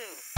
Hmm.